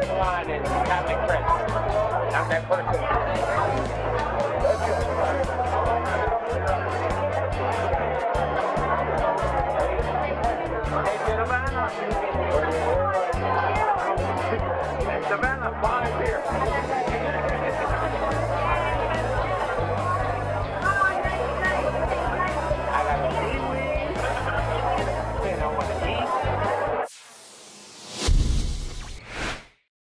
cutting line and. I'm that person. Savannah,